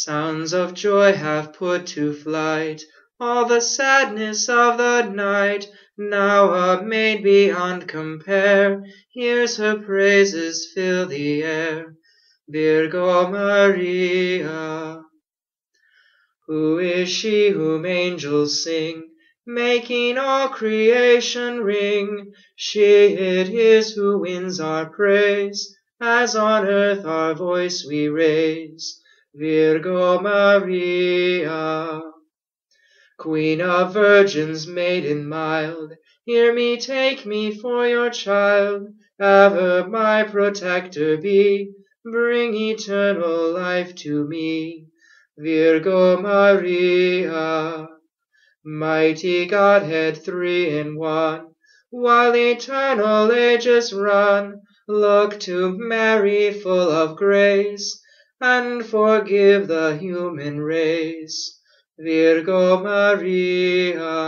Sounds of joy have put to flight All the sadness of the night; Now a maid beyond compare Hears her praises fill the air, Virgo Maria. Who is she whom angels sing, Making all creation ring? She it is who wins our praise, As on earth our voice we raise, Virgo Maria. Queen of virgins, maiden mild, Hear me, take me for your child, Ever my protector be, Bring eternal life to me, Virgo Maria. Mighty Godhead, three in one, While eternal ages run, Look to Mary, full of grace, And forgive the human race, Virgo Maria.